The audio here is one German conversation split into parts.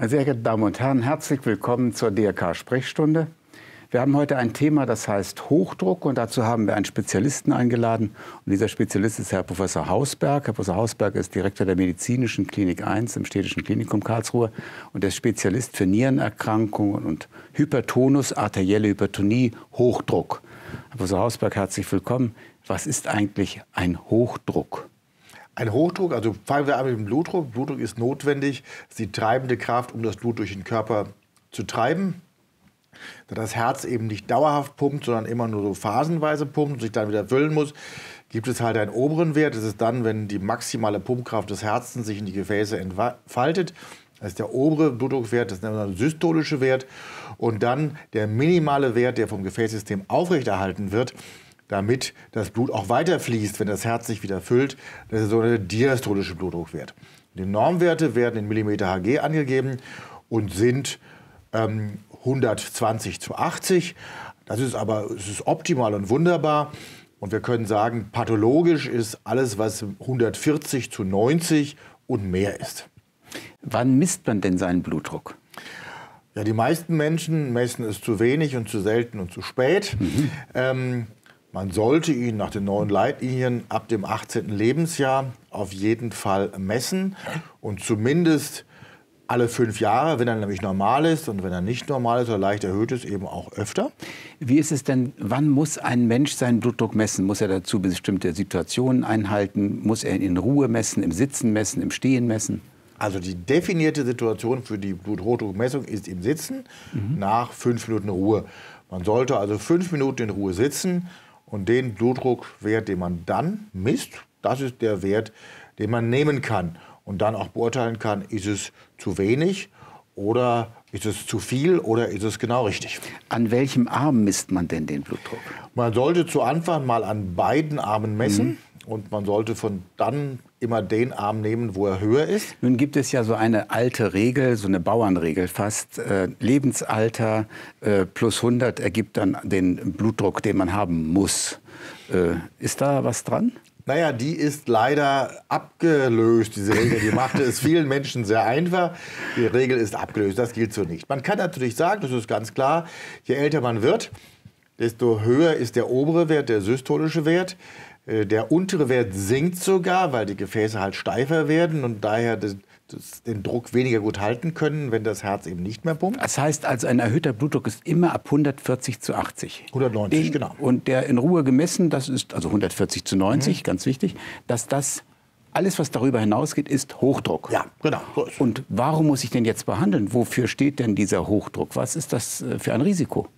Meine sehr geehrten Damen und Herren, herzlich willkommen zur DRK-Sprechstunde. Wir haben heute ein Thema, das heißt Hochdruck und dazu haben wir einen Spezialisten eingeladen. Und dieser Spezialist ist Herr Professor Hausberg. Herr Professor Hausberg ist Direktor der Medizinischen Klinik 1 im Städtischen Klinikum Karlsruhe und ist Spezialist für Nierenerkrankungen und Hypertonus, arterielle Hypertonie, Hochdruck. Herr Professor Hausberg, herzlich willkommen. Was ist eigentlich ein Hochdruck? Ein Hochdruck, also fangen wir an mit dem Blutdruck. Blutdruck ist notwendig, ist die treibende Kraft, um das Blut durch den Körper zu treiben. Da das Herz eben nicht dauerhaft pumpt, sondern immer nur so phasenweise pumpt und sich dann wieder füllen muss, gibt es halt einen oberen Wert. Das ist dann, wenn die maximale Pumpkraft des Herzens sich in die Gefäße entfaltet. Das ist der obere Blutdruckwert, das ist der systolische Wert. Und dann der minimale Wert, der vom Gefäßsystem aufrechterhalten wird, damit das Blut auch weiterfließt, wenn das Herz sich wieder füllt. Das ist so der diastolische Blutdruckwert. Die Normwerte werden in Millimeter Hg angegeben und sind ähm, 120 zu 80. Das ist aber es ist optimal und wunderbar. Und wir können sagen, pathologisch ist alles, was 140 zu 90 und mehr ist. Wann misst man denn seinen Blutdruck? Ja, die meisten Menschen messen es zu wenig und zu selten und zu spät. Mhm. Ähm, man sollte ihn nach den neuen Leitlinien ab dem 18. Lebensjahr auf jeden Fall messen und zumindest alle fünf Jahre, wenn er nämlich normal ist und wenn er nicht normal ist oder leicht erhöht ist, eben auch öfter. Wie ist es denn, wann muss ein Mensch seinen Blutdruck messen? Muss er dazu bestimmte Situationen einhalten? Muss er ihn in Ruhe messen, im Sitzen messen, im Stehen messen? Also die definierte Situation für die Bluthochdruckmessung ist im Sitzen mhm. nach fünf Minuten Ruhe. Man sollte also fünf Minuten in Ruhe sitzen und den Blutdruckwert, den man dann misst, das ist der Wert, den man nehmen kann und dann auch beurteilen kann, ist es zu wenig oder ist es zu viel oder ist es genau richtig? An welchem Arm misst man denn den Blutdruck? Man sollte zu Anfang mal an beiden Armen messen. Mhm. Und man sollte von dann immer den Arm nehmen, wo er höher ist. Nun gibt es ja so eine alte Regel, so eine Bauernregel fast. Äh, Lebensalter äh, plus 100 ergibt dann den Blutdruck, den man haben muss. Äh, ist da was dran? Naja, die ist leider abgelöst, diese Regel. Die machte es vielen Menschen sehr einfach. Die Regel ist abgelöst, das gilt so nicht. Man kann natürlich sagen, das ist ganz klar, je älter man wird, desto höher ist der obere Wert, der systolische Wert. Äh, der untere Wert sinkt sogar, weil die Gefäße halt steifer werden und daher den Druck weniger gut halten können, wenn das Herz eben nicht mehr pumpt. Das heißt also, ein erhöhter Blutdruck ist immer ab 140 zu 80. 190, Den, genau. Und der in Ruhe gemessen, das ist also 140 zu 90, mhm. ganz wichtig, dass das alles, was darüber hinausgeht, ist Hochdruck. Ja, genau. So und warum muss ich den jetzt behandeln? Wofür steht denn dieser Hochdruck? Was ist das äh, für ein Risiko?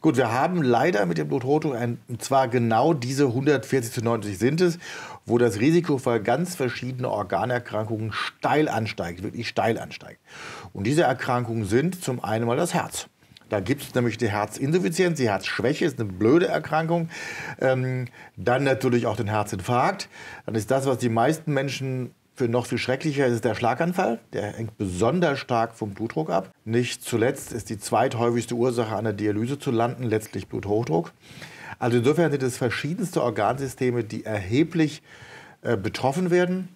Gut, wir haben leider mit dem Bluthochdruck ein, zwar genau diese 140 zu 90 sind es, wo das Risiko für ganz verschiedene Organerkrankungen steil ansteigt, wirklich steil ansteigt. Und diese Erkrankungen sind zum einen mal das Herz. Da gibt es nämlich die Herzinsuffizienz, die Herzschwäche ist eine blöde Erkrankung. Ähm, dann natürlich auch den Herzinfarkt. Dann ist das, was die meisten Menschen für noch viel schrecklicher ist der Schlaganfall. Der hängt besonders stark vom Blutdruck ab. Nicht zuletzt ist die zweithäufigste Ursache an der Dialyse zu landen letztlich Bluthochdruck. Also insofern sind es verschiedenste Organsysteme, die erheblich äh, betroffen werden.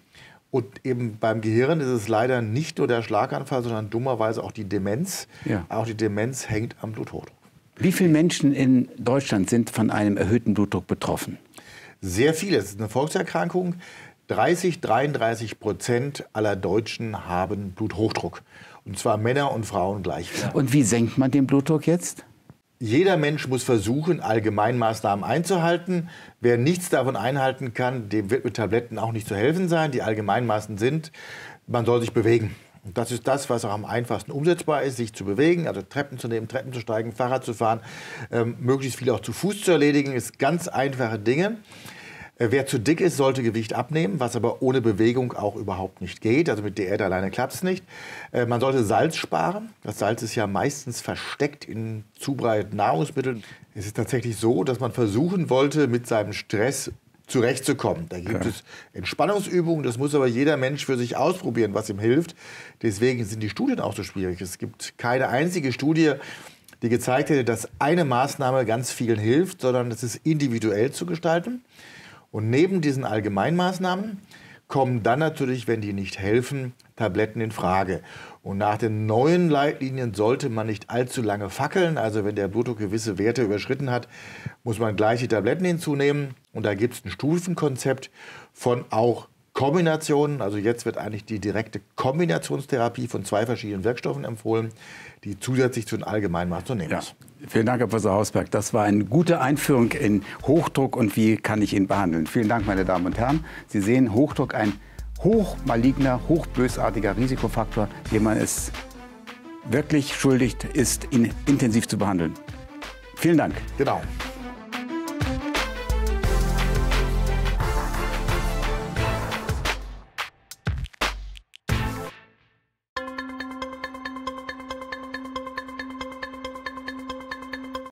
Und eben beim Gehirn ist es leider nicht nur der Schlaganfall, sondern dummerweise auch die Demenz. Ja. Auch die Demenz hängt am Bluthochdruck. Wie viele Menschen in Deutschland sind von einem erhöhten Blutdruck betroffen? Sehr viele. Es ist eine Volkserkrankung. 30, 33 Prozent aller Deutschen haben Bluthochdruck. Und zwar Männer und Frauen gleich. Und wie senkt man den Blutdruck jetzt? Jeder Mensch muss versuchen, Allgemeinmaßnahmen einzuhalten. Wer nichts davon einhalten kann, dem wird mit Tabletten auch nicht zu helfen sein. Die Allgemeinmaßen sind, man soll sich bewegen. Und das ist das, was auch am einfachsten umsetzbar ist, sich zu bewegen, also Treppen zu nehmen, Treppen zu steigen, Fahrrad zu fahren, ähm, möglichst viel auch zu Fuß zu erledigen, ist ganz einfache Dinge. Äh, wer zu dick ist, sollte Gewicht abnehmen, was aber ohne Bewegung auch überhaupt nicht geht. Also mit Diät alleine klappt es nicht. Äh, man sollte Salz sparen. Das Salz ist ja meistens versteckt in zubereiteten Nahrungsmitteln. Es ist tatsächlich so, dass man versuchen wollte, mit seinem Stress zurechtzukommen. Da gibt ja. es Entspannungsübungen, das muss aber jeder Mensch für sich ausprobieren, was ihm hilft. Deswegen sind die Studien auch so schwierig. Es gibt keine einzige Studie, die gezeigt hätte, dass eine Maßnahme ganz vielen hilft, sondern es ist individuell zu gestalten. Und neben diesen Allgemeinmaßnahmen kommen dann natürlich, wenn die nicht helfen, Tabletten in Frage. Und nach den neuen Leitlinien sollte man nicht allzu lange fackeln. Also wenn der Blutdruck gewisse Werte überschritten hat, muss man gleich die Tabletten hinzunehmen. Und da gibt es ein Stufenkonzept von auch Kombinationen. Also jetzt wird eigentlich die direkte Kombinationstherapie von zwei verschiedenen Wirkstoffen empfohlen, die zusätzlich zu den allgemeinen Macht zu nehmen ja. ist. Vielen Dank, Herr Professor Hausberg. Das war eine gute Einführung in Hochdruck und wie kann ich ihn behandeln. Vielen Dank, meine Damen und Herren. Sie sehen, Hochdruck ein hochmaligner, hochbösartiger Risikofaktor, den man es wirklich schuldig ist, ihn intensiv zu behandeln. Vielen Dank. Genau.